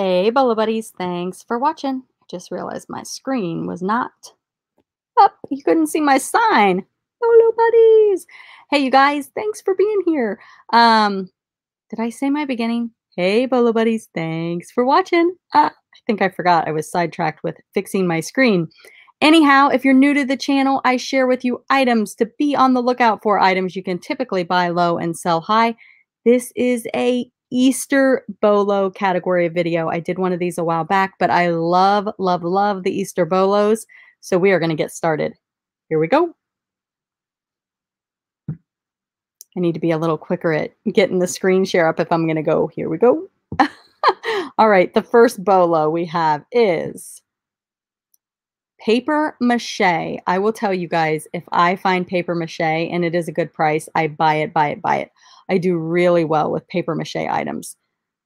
Hey, Bolo Buddies, thanks for watching. I just realized my screen was not up. You couldn't see my sign. Bolo Buddies. Hey, you guys, thanks for being here. Um, did I say my beginning? Hey, Bolo Buddies, thanks for watching. Uh, I think I forgot. I was sidetracked with fixing my screen. Anyhow, if you're new to the channel, I share with you items to be on the lookout for, items you can typically buy low and sell high. This is a Easter Bolo category video. I did one of these a while back, but I love, love, love the Easter Bolos. So we are going to get started. Here we go. I need to be a little quicker at getting the screen share up if I'm going to go. Here we go. All right, the first bolo we have is paper mache. I will tell you guys, if I find paper mache and it is a good price, I buy it, buy it, buy it. I do really well with paper mache items.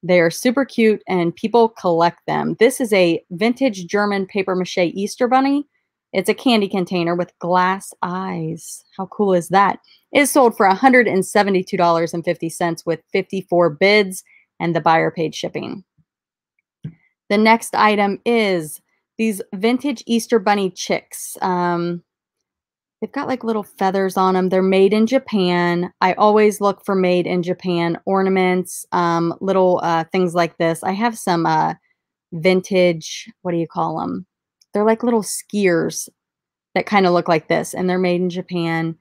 They are super cute and people collect them. This is a vintage German paper mache Easter bunny. It's a candy container with glass eyes. How cool is that? It is sold for $172.50 with 54 bids and the buyer paid shipping. The next item is these vintage Easter bunny chicks. Um, they've got like little feathers on them. They're made in Japan. I always look for made in Japan ornaments, um, little uh, things like this. I have some uh, vintage, what do you call them? They're like little skiers that kind of look like this, and they're made in Japan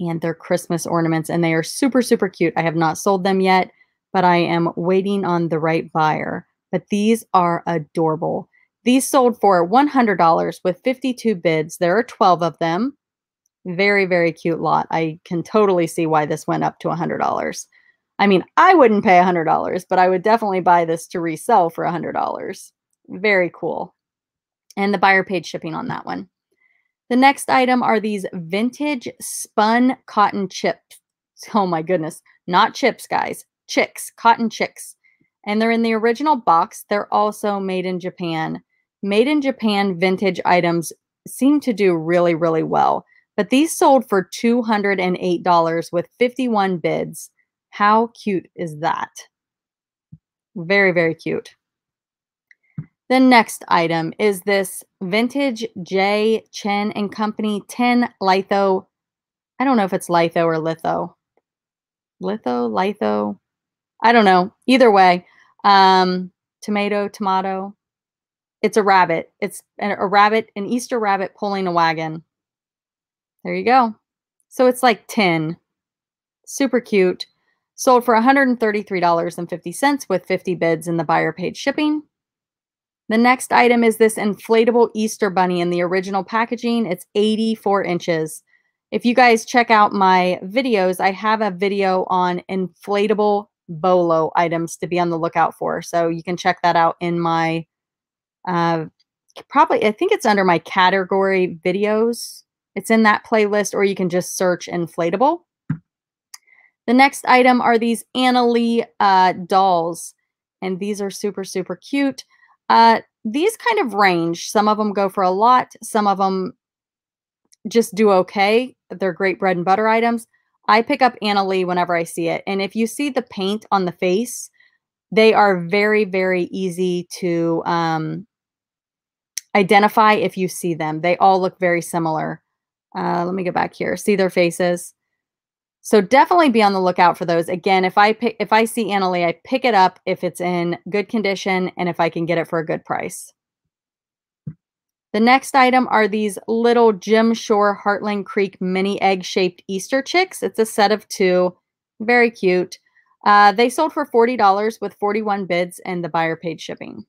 and they're Christmas ornaments, and they are super, super cute. I have not sold them yet, but I am waiting on the right buyer. But these are adorable. These sold for $100 with 52 bids. There are 12 of them. Very, very cute lot. I can totally see why this went up to $100. I mean, I wouldn't pay $100, but I would definitely buy this to resell for $100. Very cool. And the buyer paid shipping on that one. The next item are these vintage spun cotton chips. Oh my goodness. Not chips, guys. Chicks, cotton chicks. And they're in the original box. They're also made in Japan. Made in Japan vintage items seem to do really, really well. But these sold for $208 with 51 bids. How cute is that? Very, very cute. The next item is this vintage J. Chein and Company 10 litho. I don't know if it's litho or litho. Litho, litho. I don't know. Either way, um, tomato, tomato. It's a rabbit. It's a rabbit, an Easter rabbit pulling a wagon. There you go. So it's like 10. Super cute. Sold for $133.50 with 50 bids and the buyer paid shipping. The next item is this inflatable Easter bunny in the original packaging. It's 84 inches. If you guys check out my videos, I have a video on inflatable bolo items to be on the lookout for. So you can check that out in my, uh, probably, I think it's under my category videos. It's in that playlist, or you can just search inflatable. The next item are these Annalee uh, dolls, and these are super, super cute. Uh, these kind of range. Some of them go for a lot. Some of them just do okay. They're great bread and butter items. I pick up Annalee whenever I see it. And if you see the paint on the face, they are very, very easy to um, identify if you see them. They all look very similar. Uh, let me go back here. See their faces. So definitely be on the lookout for those. Again, if I pick if I see Annalee, I pick it up if it's in good condition and if I can get it for a good price. The next item are these little Jim Shore Heartland Creek mini egg-shaped Easter chicks. It's a set of two. Very cute. Uh, they sold for $40 with 41 bids and the buyer paid shipping.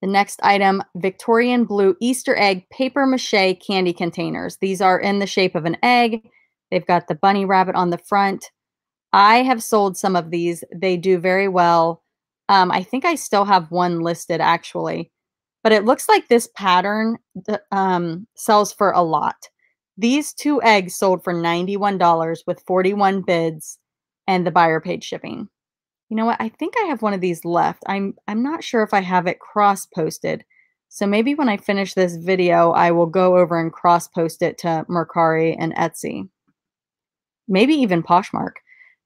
The next item, Victorian Blue Easter Egg Paper Mache Candy Containers. These are in the shape of an egg. They've got the bunny rabbit on the front. I have sold some of these. They do very well. Um, I think I still have one listed actually, but it looks like this pattern um, sells for a lot. These two eggs sold for $91 with 41 bids and the buyer paid shipping. You know what? I think I have one of these left. I'm I'm not sure if I have it cross posted. So maybe when I finish this video, I will go over and cross post it to Mercari and Etsy maybe even Poshmark.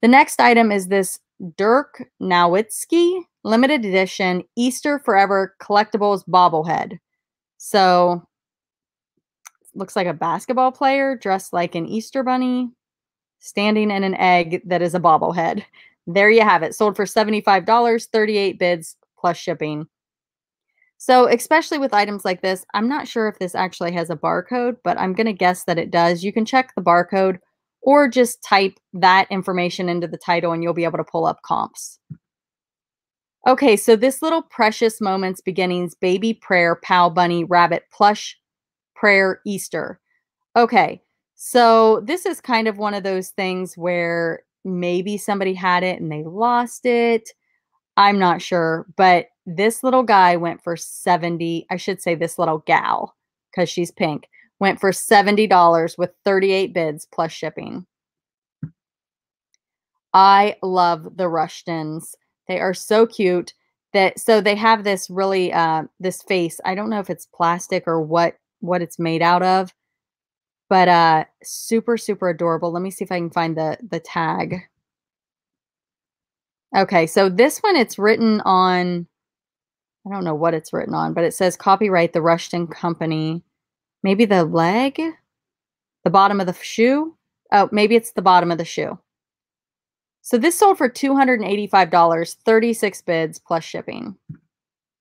The next item is this Dirk Nowitzki. limited edition Easter Forever collectibles bobblehead. So looks like a basketball player dressed like an Easter bunny standing in an egg that is a bobblehead. There you have it. Sold for $75, 38 bids plus shipping. So, especially with items like this, I'm not sure if this actually has a barcode, but I'm going to guess that it does. You can check the barcode or just type that information into the title and you'll be able to pull up comps. Okay, so this little Precious Moments Beginnings Baby Prayer Pal Bunny Rabbit Plush Prayer Easter. Okay, so this is kind of one of those things where maybe somebody had it and they lost it. I'm not sure, but this little guy went for 70, I should say this little gal cuz she's pink, went for $70 with 38 bids plus shipping. I love the Rushtons. They are so cute that so they have this really uh this face. I don't know if it's plastic or what what it's made out of, but uh super super adorable. Let me see if i can find the the tag. Okay so this one it's written on i don't know what it's written on but it says copyright the rushton company. Maybe the leg? The bottom of the shoe? Oh maybe it's the bottom of the shoe. So this sold for $285 36 bids plus shipping.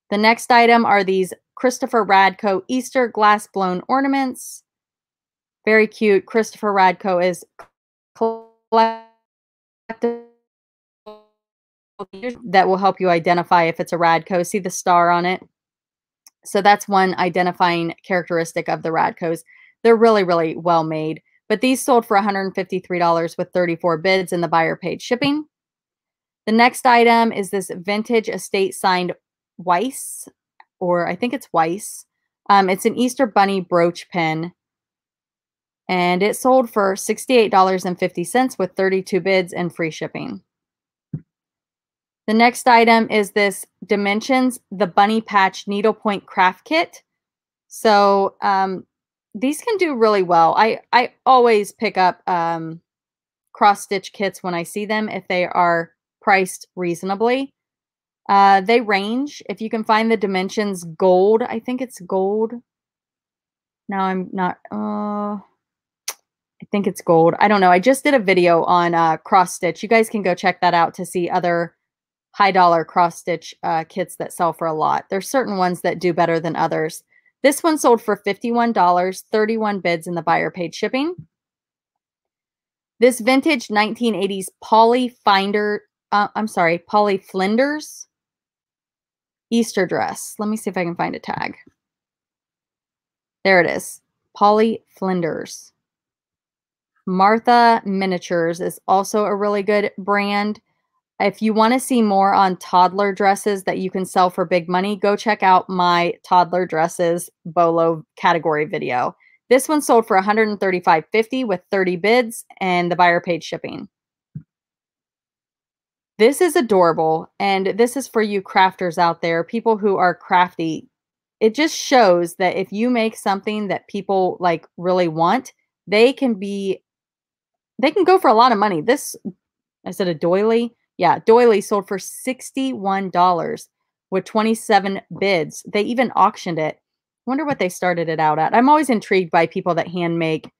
The next item are these christopher radko easter glass blown ornaments very cute. Christopher Radko is that will help you identify if it's a Radko. See the star on it? So that's one identifying characteristic of the Radkos. They're really, really well made. But these sold for $153 with 34 bids and the buyer paid shipping. The next item is this vintage estate signed Weiss, or I think it's Weiss. Um, it's an Easter Bunny brooch pin and it sold for $68.50 with 32 bids and free shipping. The next item is this Dimensions, the Bunny Patch Needlepoint Craft Kit. So um, these can do really well. I, I always pick up um, cross-stitch kits when I see them if they are priced reasonably. Uh, they range. If you can find the Dimensions Gold, I think it's gold. Now I'm not... Uh, think it's gold. I don't know. I just did a video on uh, cross stitch. You guys can go check that out to see other high dollar cross stitch uh, kits that sell for a lot. There's certain ones that do better than others. This one sold for $51, 31 bids, and the buyer paid shipping. This vintage 1980s Polly Finder, uh, I'm sorry, Polly Flinders Easter dress. Let me see if I can find a tag. There it is. Polly Flinders. Martha Miniatures is also a really good brand. If you want to see more on toddler dresses that you can sell for big money, go check out my toddler dresses Bolo category video. This one sold for $135.50 with 30 bids and the buyer paid shipping. This is adorable and this is for you crafters out there, people who are crafty. It just shows that if you make something that people like really want, they can be they can go for a lot of money. This, I said a doily. Yeah, doily sold for $61 with 27 bids. They even auctioned it. Wonder what they started it out at. I'm always intrigued by people that hand make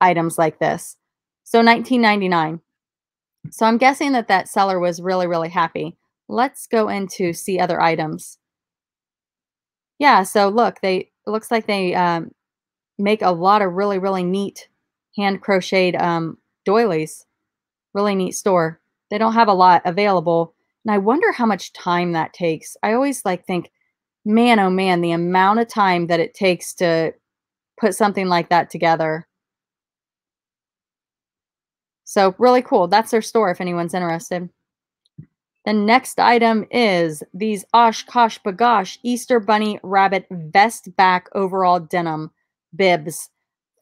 items like this. So 19.99. So I'm guessing that that seller was really, really happy. Let's go into see other items. Yeah, so look, they looks like they um, make a lot of really, really neat hand crocheted um, doilies. Really neat store. They don't have a lot available. And I wonder how much time that takes. I always like think, man, oh man, the amount of time that it takes to put something like that together. So really cool. That's their store if anyone's interested. The next item is these OshKosh B'gosh Easter Bunny Rabbit Vest Back Overall Denim Bibs.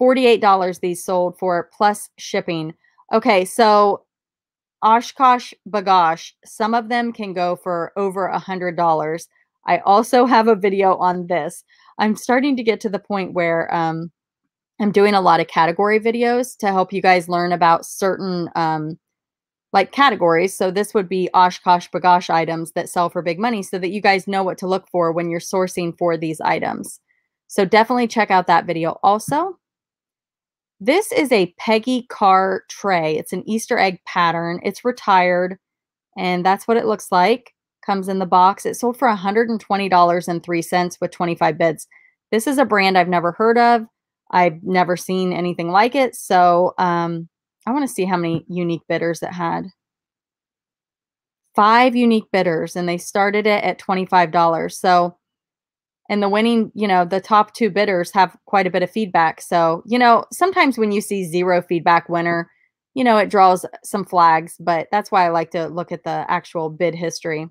$48 these sold for plus shipping. Okay, so OshKosh B'gosh, some of them can go for over a $100. I also have a video on this. I'm starting to get to the point where um, I'm doing a lot of category videos to help you guys learn about certain um, like categories. So this would be OshKosh B'gosh items that sell for big money so that you guys know what to look for when you're sourcing for these items. So definitely check out that video also. This is a Peggy Karr tray. It's an Easter egg pattern. It's retired and that's what it looks like. Comes in the box. It sold for $120.03 with 25 bids. This is a brand I've never heard of. I've never seen anything like it. So um, I want to see how many unique bidders it had. Five unique bidders, and they started it at $25. So, and the winning, you know, the top two bidders have quite a bit of feedback. So, you know, sometimes when you see zero feedback winner, you know, it draws some flags, but that's why I like to look at the actual bid history.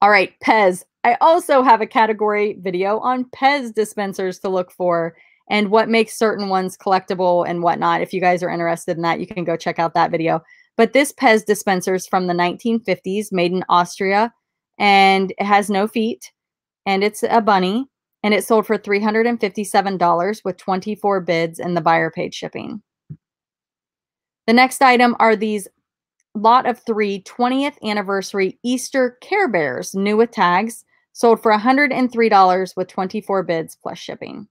All right, Pez. I also have a category video on Pez dispensers to look for and what makes certain ones collectible and whatnot. If you guys are interested in that, you can go check out that video. But this Pez dispenser is from the 1950s, made in Austria, and it has no feet, and it's a bunny, and it sold for $357 with 24 bids, and the buyer paid shipping. The next item are these lot of three 20th anniversary Easter Care Bears, new with tags, sold for $103 with 24 bids plus shipping.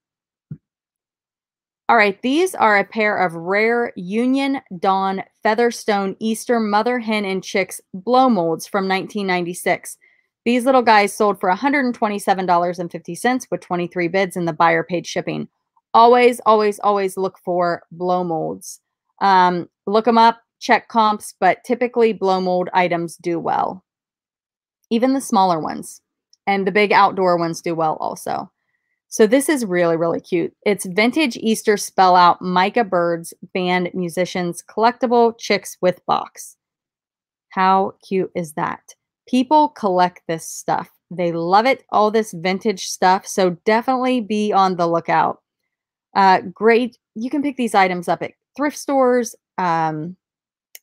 All right, these are a pair of rare Union Don Featherstone Easter Mother Hen and Chicks blow molds from 1996. These little guys sold for $127.50 with 23 bids and the buyer paid shipping. Always, always, always look for blow molds. Um, look them up, check comps, but typically blow mold items do well. Even the smaller ones and the big outdoor ones do well also. So this is really, really cute. It's vintage Easter spell out Micah Birds band musicians collectible chicks with box. How cute is that? People collect this stuff. They love it, all this vintage stuff. So definitely be on the lookout. Uh, great. You can pick these items up at thrift stores, um,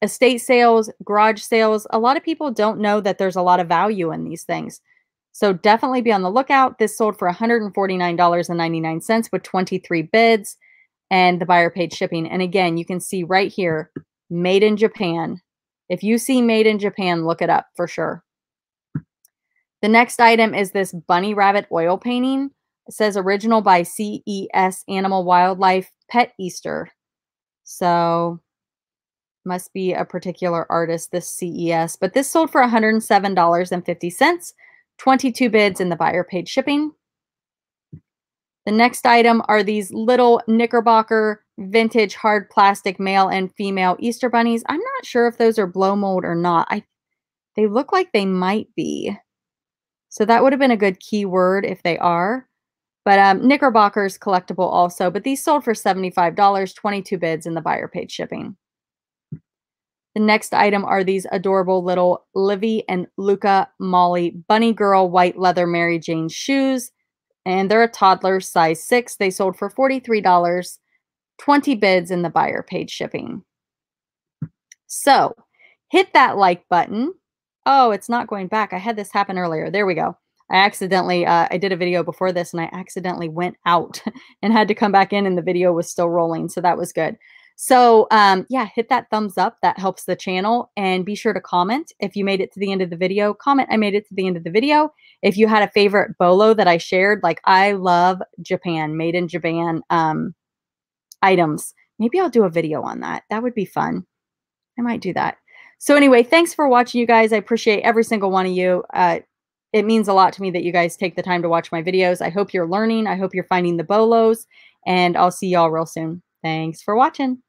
estate sales, garage sales. A lot of people don't know that there's a lot of value in these things. So definitely be on the lookout. This sold for $149.99 with 23 bids and the buyer paid shipping. And again, you can see right here, made in Japan. If you see made in Japan, look it up for sure. The next item is this bunny rabbit oil painting. It says original by CES Animal Wildlife Pet Easter. So must be a particular artist, this CES. But this sold for $107.50 22 bids and the buyer paid shipping. The next item are these little Knickerbocker vintage hard plastic male and female Easter bunnies. I'm not sure if those are blow mold or not. I they look like they might be. So that would have been a good keyword if they are. But um, Knickerbocker's collectible also, but these sold for $75, 22 bids, and the buyer paid shipping. The next item are these adorable little Livie and Luca Molly Bunny Girl white leather Mary Jane shoes. And they're a toddler size six. They sold for $43, 20 bids, and the buyer paid shipping. So hit that like button. Oh, it's not going back. I had this happen earlier. There we go. I accidentally, uh, I did a video before this and I accidentally went out and had to come back in and the video was still rolling. So that was good. So um, yeah, hit that thumbs up. That helps the channel. And be sure to comment if you made it to the end of the video. Comment, I made it to the end of the video. If you had a favorite bolo that I shared, like I love Japan, made in Japan um, items. Maybe I'll do a video on that. That would be fun. I might do that. So anyway, thanks for watching, you guys. I appreciate every single one of you. Uh, it means a lot to me that you guys take the time to watch my videos. I hope you're learning. I hope you're finding the bolos. And I'll see y'all real soon. Thanks for watching.